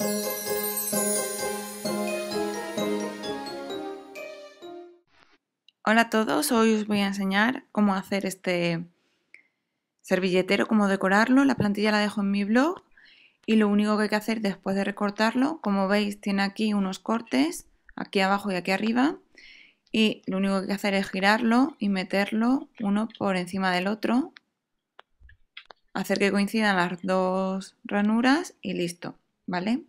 Hola a todos, hoy os voy a enseñar cómo hacer este servilletero, cómo decorarlo. La plantilla la dejo en mi blog y lo único que hay que hacer después de recortarlo, como veis tiene aquí unos cortes, aquí abajo y aquí arriba y lo único que hay que hacer es girarlo y meterlo uno por encima del otro, hacer que coincidan las dos ranuras y listo, ¿vale?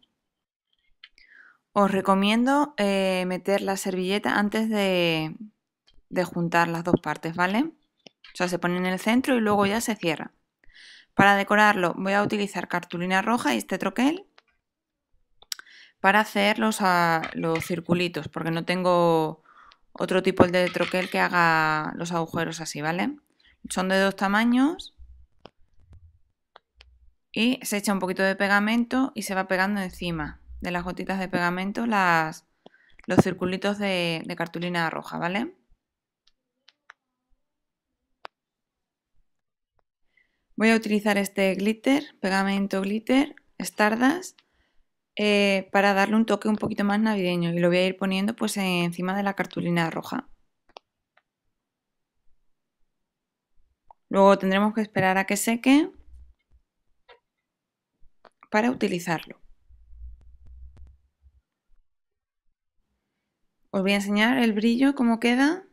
Os recomiendo eh, meter la servilleta antes de, de juntar las dos partes, ¿vale? O sea, se pone en el centro y luego ya se cierra. Para decorarlo voy a utilizar cartulina roja y este troquel para hacer los, ah, los circulitos, porque no tengo otro tipo de troquel que haga los agujeros así, ¿vale? Son de dos tamaños y se echa un poquito de pegamento y se va pegando encima de las gotitas de pegamento los circulitos de, cartulina roja, ¿vale? Voy a utilizar este glitter, pegamento glitter, Stardust, eh, para darle un toque un poquito más navideño y lo voy a ir poniendo pues encima de la cartulina roja. Luego tendremos que esperar a que seque para utilizarlo. Os voy a enseñar el brillo, cómo queda,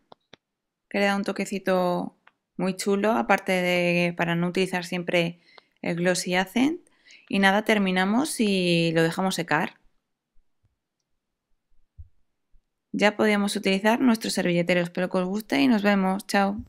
que le da un toquecito muy chulo, aparte de para no utilizar siempre el Glossy Accent. Y nada, terminamos y lo dejamos secar. Ya podemos utilizar nuestro servilletero. Espero que os guste y nos vemos. Chao.